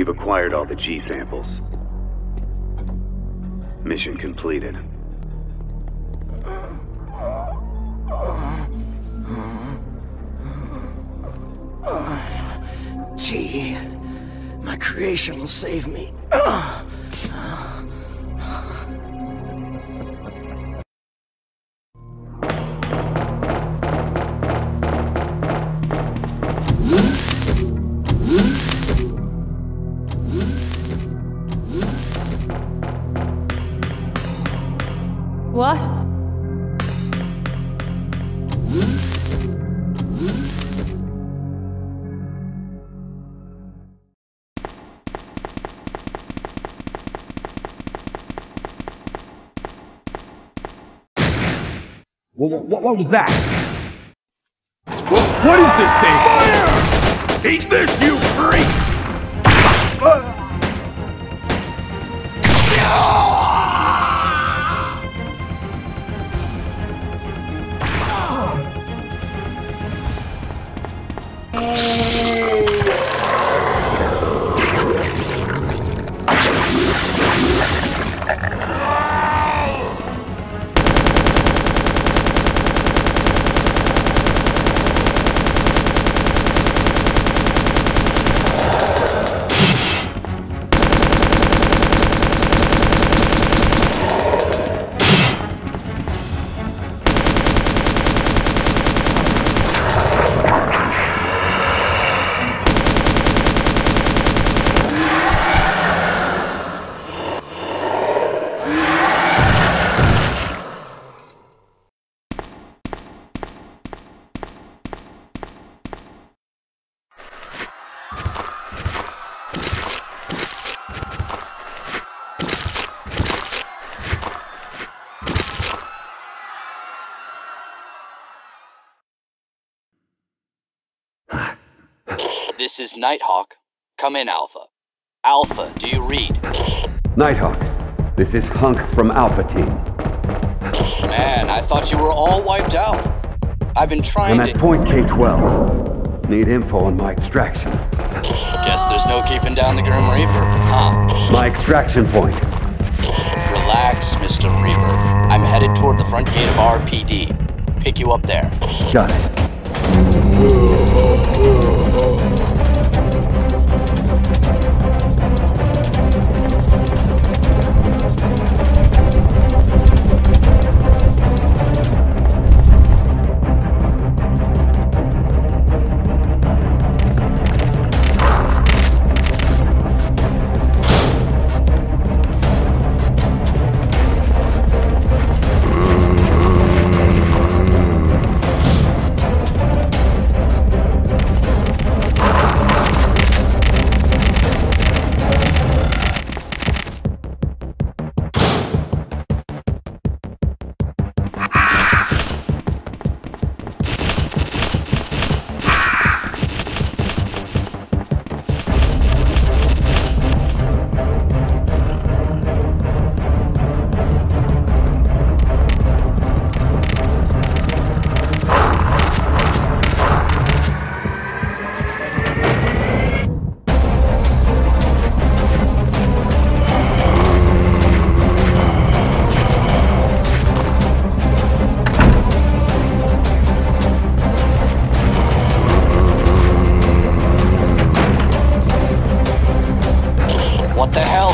We've acquired all the G samples. Mission completed. G. My creation will save me. What, what, what was that? What, what is this thing? Fire! Eat this, you This is Nighthawk. Come in, Alpha. Alpha, do you read? Nighthawk, this is Hunk from Alpha Team. Man, I thought you were all wiped out. I've been trying I'm to. at point K-12. Need info on my extraction. Guess there's no keeping down the Grim Reaper, huh? My extraction point. Relax, Mr. Reaper. I'm headed toward the front gate of RPD. Pick you up there. Got it.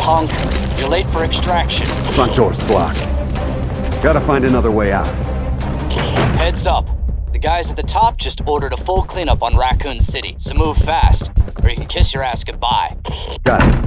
Hunk? You're late for extraction. Front door's blocked. Gotta find another way out. Heads up. The guys at the top just ordered a full cleanup on Raccoon City, so move fast, or you can kiss your ass goodbye. Got it.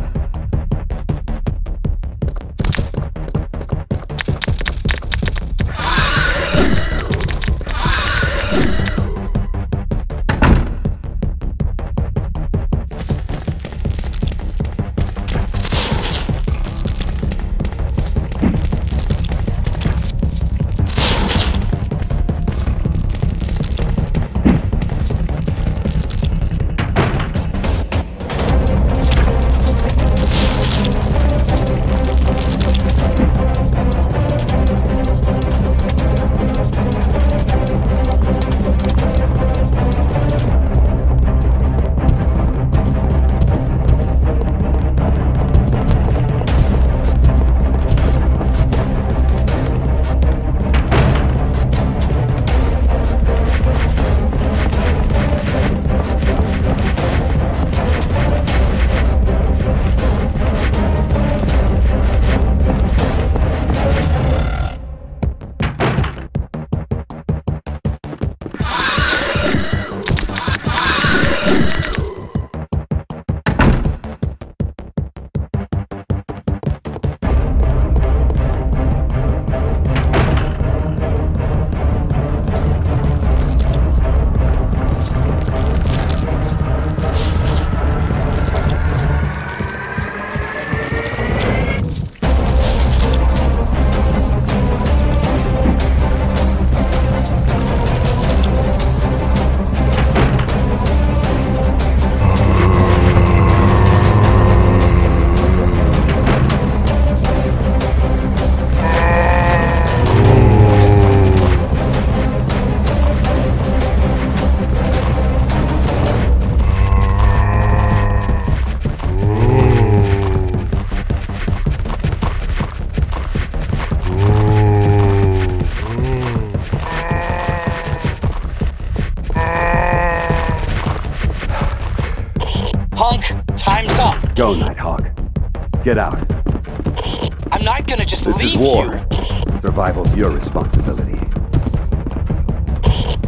Time's up. Go, Nighthawk. Get out. I'm not gonna just this leave is war. you. Survival's your responsibility.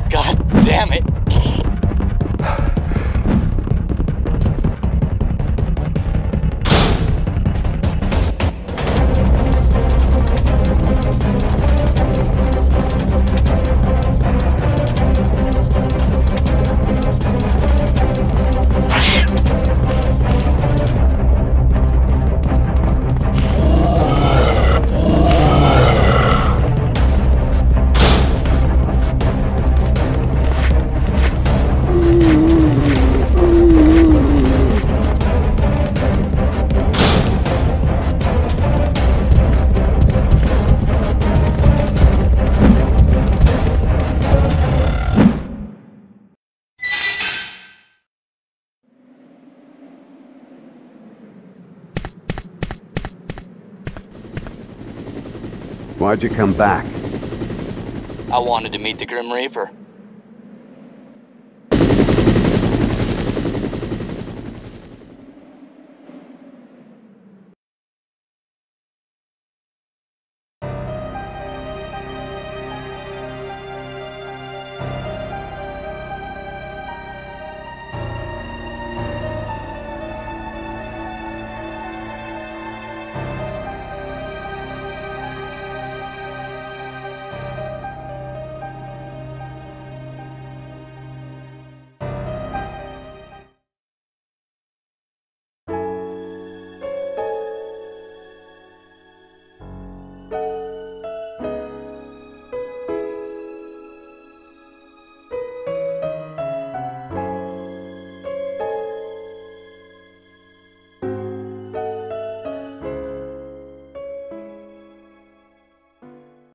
God damn it. Why'd you come back? I wanted to meet the Grim Reaper.